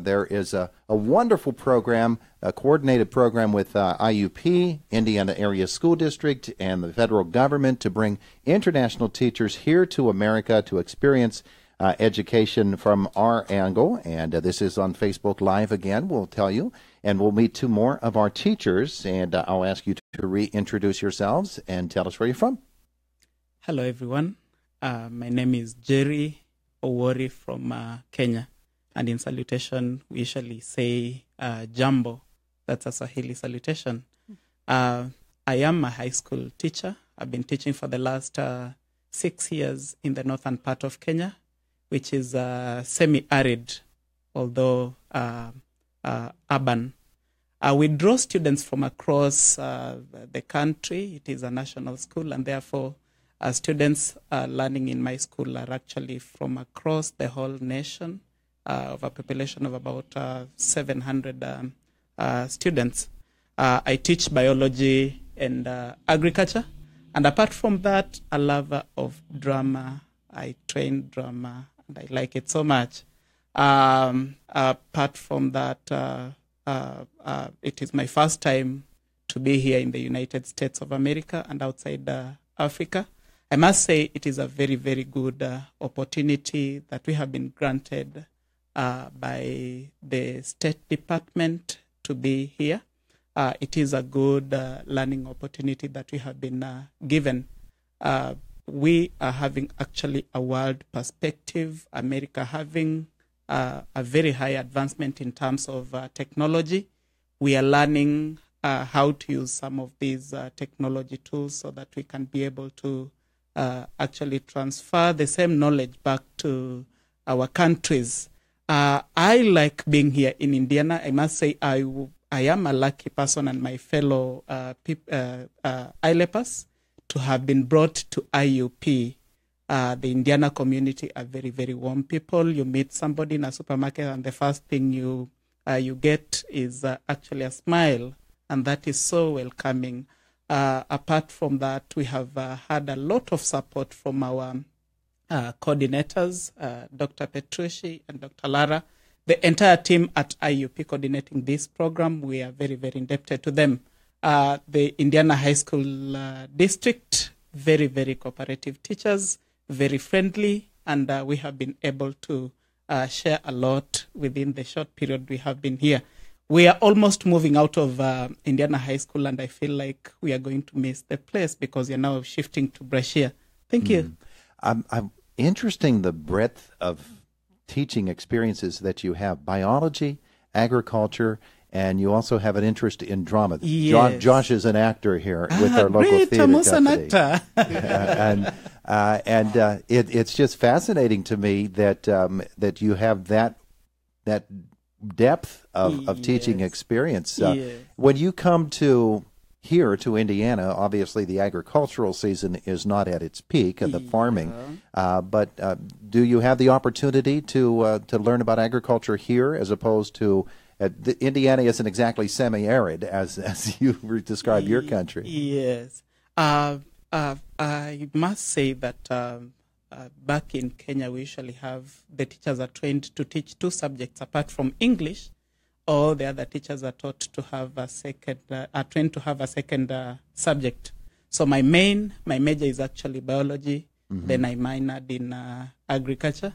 There is a, a wonderful program, a coordinated program with uh, IUP, Indiana Area School District, and the federal government to bring international teachers here to America to experience uh, education from our angle. And uh, this is on Facebook Live again, we'll tell you. And we'll meet two more of our teachers. And uh, I'll ask you to reintroduce yourselves and tell us where you're from. Hello, everyone. Uh, my name is Jerry Owori from uh, Kenya. And in salutation, we usually say uh, Jambo. That's a Swahili salutation. Uh, I am a high school teacher. I've been teaching for the last uh, six years in the northern part of Kenya, which is uh, semi arid, although uh, uh, urban. Uh, we draw students from across uh, the country. It is a national school, and therefore, uh, students uh, learning in my school are actually from across the whole nation of a population of about uh, 700 um, uh, students. Uh, I teach biology and uh, agriculture, and apart from that, a lover of drama. I train drama, and I like it so much. Um, apart from that, uh, uh, uh, it is my first time to be here in the United States of America and outside uh, Africa. I must say it is a very, very good uh, opportunity that we have been granted uh, by the State Department to be here. Uh, it is a good uh, learning opportunity that we have been uh, given. Uh, we are having actually a world perspective, America having uh, a very high advancement in terms of technology. We are learning how to use some of these technology tools so that we can be able to actually transfer the same knowledge back to our countries. Uh, I like being here in Indiana. I must say, I, I am a lucky person and my fellow uh, peop- uh, uh, ILEPers to have been brought to IUP. Uh, the Indiana community are very, very warm people. You meet somebody in a supermarket, and the first thing you uh, you get is uh, actually a smile, and that is so welcoming. Apart from that, we have had a lot of support from our uh, coordinators, uh, Dr. Petrucci and Dr. Lara, the entire team at IUP coordinating this program. We are very, very indebted to them. Uh, the Indiana High School uh, District, very, very cooperative teachers, very friendly, and uh, we have been able to uh, share a lot within the short period we have been here. We are almost moving out of Indiana High School, and I feel like we are going to miss the place because we are now shifting to Brashear. Thank you. I'm, I'm interesting the breadth of teaching experiences that you have biology, agriculture, and you also have an interest in drama. Yes. Josh is an actor here with Ah, our local great, theater I'm an company. actor. and uh, and uh, it, it's just fascinating to me that um, that you have that that depth of, of teaching experience. Uh, Yes. When you come to here to Indiana, obviously the agricultural season is not at its peak, of the farming. Uh, but uh, do you have the opportunity to uh, to learn about agriculture here, as opposed to uh, the, Indiana isn't exactly semi-arid as as you describe your country. Yes. Uh, uh, I must say that um, uh, back in Kenya, we usually have the teachers are trained to teach two subjects apart from English, or the other teachers are taught to have a second, uh, are trained to have a second uh, subject. So my main, my major is actually biology. Then I minored in uh, agriculture,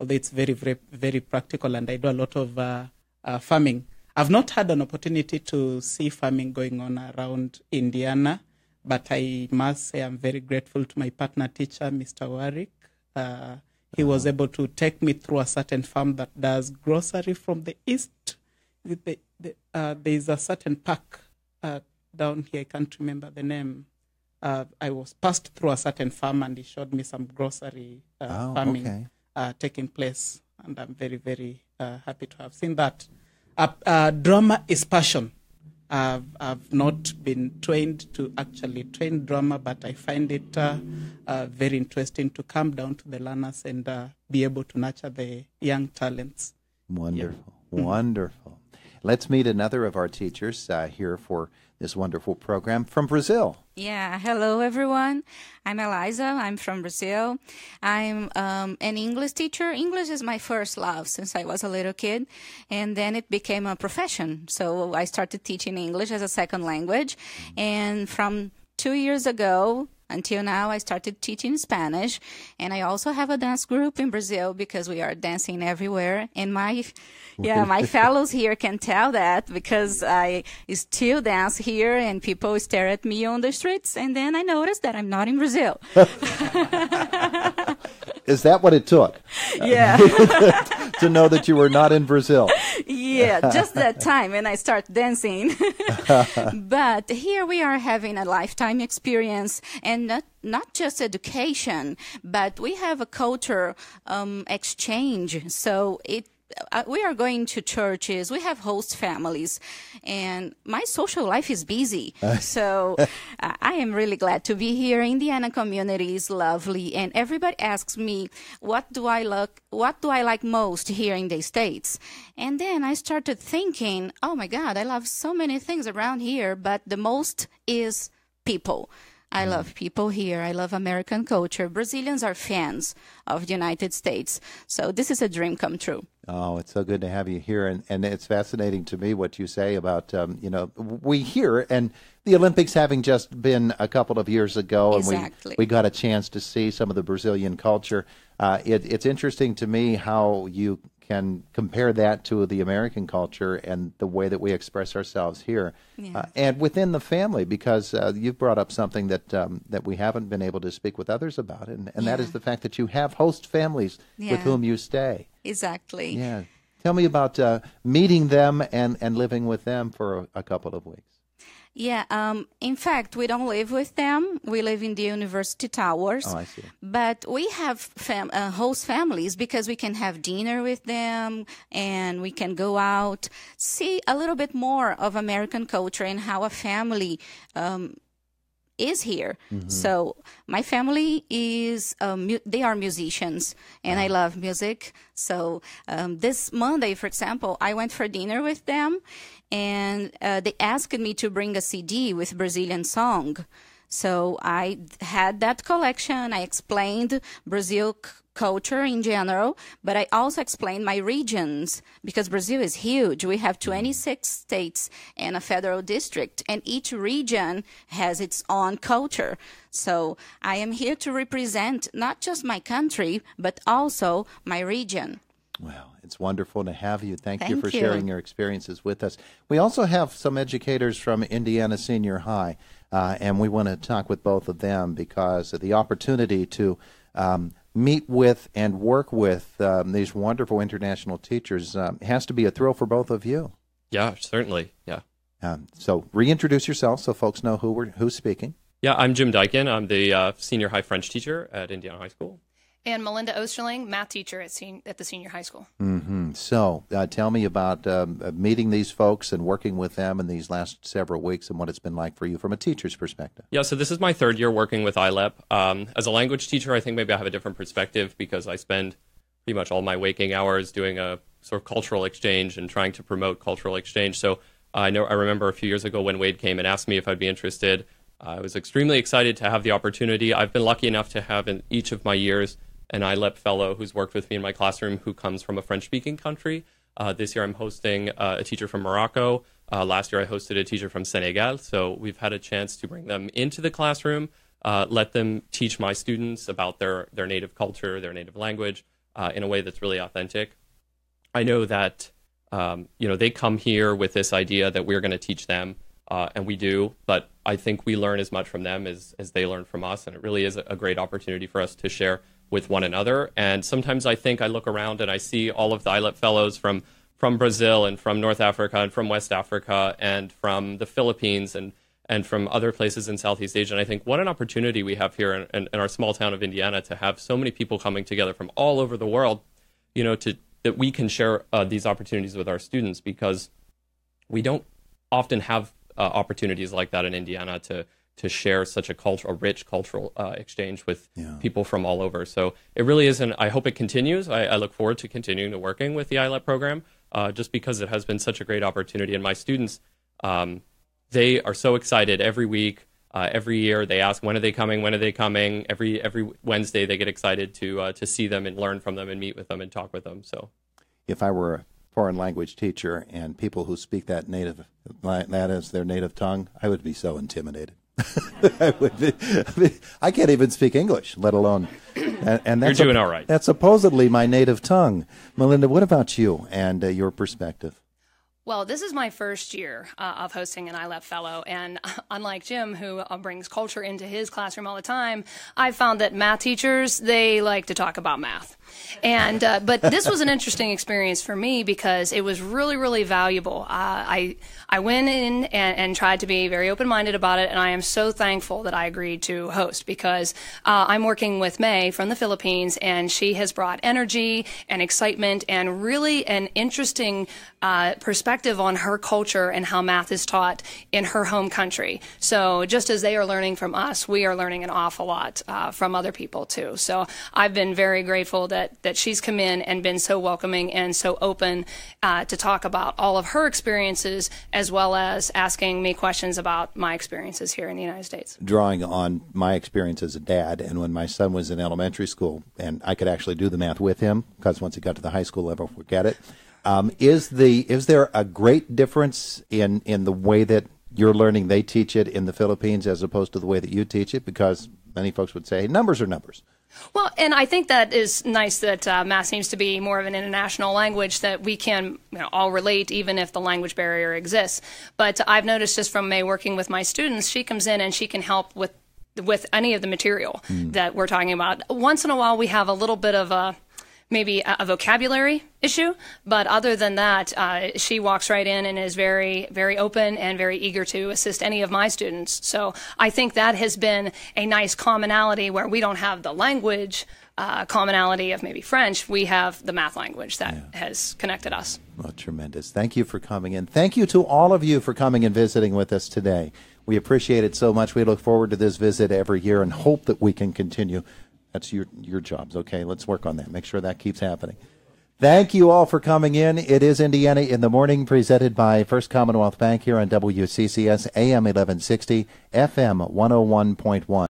although it's very, very, very practical, and I do a lot of uh, uh, farming. I've not had an opportunity to see farming going on around Indiana, but I must say I'm very grateful to my partner teacher, Mr. Warwick. Uh, he was able to take me through a certain farm that does grocery from the east. With the, the, uh, there is a certain park uh, down here. I can't remember the name. Uh, I was passed through a certain farm and he showed me some grocery uh, Oh, farming okay. uh, taking place, and I'm very, very uh, happy to have seen that. Uh, uh, drama is passion. I've, I've not been trained to actually train drama, but I find it uh, uh, very interesting to come down to the learners and uh, be able to nurture the young talents. Wonderful, wonderful. Let's meet another of our teachers uh, here for this wonderful program from Brazil. Yeah, hello everyone. I'm Eliza. I'm from Brazil. I'm um, an English teacher. English is my first love since I was a little kid, and then it became a profession. So I started teaching English as a second language, and from two years ago, until now, I started teaching Spanish, and I also have a dance group in Brazil because we are dancing everywhere. And my, yeah, my fellows here can tell that because I still dance here, and people stare at me on the streets, and then I notice that I'm not in Brazil. Is that what it took? Yeah. to know that you were not in Brazil. Yeah, just that time when I start dancing. but here we are having a lifetime experience and not, not just education, but we have a culture um, exchange. So it we are going to churches. We have host families, and my social life is busy. so uh, I am really glad to be here. Indiana community is lovely, and everybody asks me, "What do I look? What do I like most here in the states?" And then I started thinking, "Oh my God, I love so many things around here, but the most is people." I love people here. I love American culture. Brazilians are fans of the United States. So this is a dream come true. Oh, it's so good to have you here, and, and it's fascinating to me what you say about um, you know we hear and the Olympics having just been a couple of years ago, exactly. and we we got a chance to see some of the Brazilian culture. Uh, it, it's interesting to me how you can compare that to the American culture and the way that we express ourselves here, yeah. uh, and within the family. Because uh, you've brought up something that um, that we haven't been able to speak with others about, and, and yeah. that is the fact that you have host families yeah. with whom you stay. Exactly. Yeah. Tell me about uh, meeting them and, and living with them for a, a couple of weeks. Yeah, um, in fact, we don't live with them. We live in the university towers. Oh, I see. But we have fam- uh, host families because we can have dinner with them and we can go out, see a little bit more of American culture and how a family um, is here. Mm-hmm. So my family is um, mu- they are musicians, and I love music. So um, this Monday, for example, I went for dinner with them, and uh, they asked me to bring a CD with Brazilian song. So I had that collection. I explained Brazil culture in general, but I also explained my regions because Brazil is huge. We have 26 states and a federal district, and each region has its own culture. So I am here to represent not just my country, but also my region. Well, it's wonderful to have you. Thank, Thank you for you. sharing your experiences with us. We also have some educators from Indiana Senior High, uh, and we want to talk with both of them because the opportunity to um, meet with and work with um, these wonderful international teachers um, has to be a thrill for both of you. Yeah, certainly. Yeah. Um, so reintroduce yourself so folks know who we're, who's speaking. Yeah, I'm Jim Dykin. I'm the uh, senior high French teacher at Indiana High School. And Melinda Osterling, math teacher at, sen- at the senior high school. Mm-hmm. So uh, tell me about um, uh, meeting these folks and working with them in these last several weeks and what it's been like for you from a teacher's perspective. Yeah, so this is my third year working with ILEP. Um, as a language teacher, I think maybe I have a different perspective because I spend pretty much all my waking hours doing a sort of cultural exchange and trying to promote cultural exchange. So I know I remember a few years ago when Wade came and asked me if I'd be interested. I was extremely excited to have the opportunity. I've been lucky enough to have in each of my years an ILEP fellow who's worked with me in my classroom who comes from a French speaking country. Uh, this year I'm hosting uh, a teacher from Morocco. Uh, last year I hosted a teacher from Senegal. So we've had a chance to bring them into the classroom, uh, let them teach my students about their, their native culture, their native language uh, in a way that's really authentic. I know that um, you know they come here with this idea that we're going to teach them, uh, and we do. But I think we learn as much from them as as they learn from us, and it really is a, a great opportunity for us to share with one another. And sometimes I think I look around and I see all of the ILEP fellows from from Brazil and from North Africa and from West Africa and from the Philippines and and from other places in Southeast Asia. And I think what an opportunity we have here in, in, in our small town of Indiana to have so many people coming together from all over the world, you know, to that we can share uh, these opportunities with our students because we don't often have uh, opportunities like that in Indiana to to share such a culture, a rich cultural uh, exchange with Yeah. people from all over. So it really is, and I hope it continues. I, I look forward to continuing to working with the ILEP program. uh, just because it has been such a great opportunity. And my students, um, they are so excited every week. Uh, every year they ask when are they coming when are they coming every every wednesday they get excited to uh, to see them and learn from them and meet with them and talk with them so if i were a foreign language teacher and people who speak that native that as their native tongue i would be so intimidated I, would I, mean, I can't even speak English, let alone. And, and that's You're doing a, all right. That's supposedly my native tongue. Melinda, what about you and uh, your perspective? Well, this is my first year uh, of hosting an ILEP Fellow, and unlike Jim, who uh, brings culture into his classroom all the time, I've found that math teachers they like to talk about math. And uh, but this was an interesting experience for me because it was really, really valuable. Uh, I I went in and, and, tried to be very open minded about it, and I am so thankful that I agreed to host because uh, I'm working with May from the Philippines, and she has brought energy and excitement and really an interesting uh, perspective on her culture and how math is taught in her home country. So just as they are learning from us, we are learning an awful lot uh, from other people too. So I've been very grateful that that she's come in and been so welcoming and so open uh, to talk about all of her experiences as well as asking me questions about my experiences here in the United States. Drawing on my experience as a dad, and when my son was in elementary school, and I could actually do the math with him because once he got to the high school level, forget it. Um, is the is there a great difference in in the way that you're learning they teach it in the Philippines as opposed to the way that you teach it? Because many folks would say numbers are numbers. Well, and I think that is nice that uh, math seems to be more of an international language that we can you know, all relate, even if the language barrier exists. But I've noticed just from May working with my students, she comes in and she can help with with any of the material mm. that we're talking about. Once in a while, we have a little bit of a maybe a, a vocabulary issue, but other than that, uh, she walks right in and is very, very open and very eager to assist any of my students. So I think that has been a nice commonality where we don't have the language uh, commonality of maybe French. We have the math language that yeah. has connected us. Well, tremendous. Thank you for coming in. Thank you to all of you for coming and visiting with us today. We appreciate it so much. We look forward to this visit every year and hope that we can continue that's your your jobs. Okay, let's work on that. Make sure that keeps happening. Thank you all for coming in. It is Indiana in the Morning, presented by First Commonwealth Bank here on WCCS AM 1160, FM 101.1.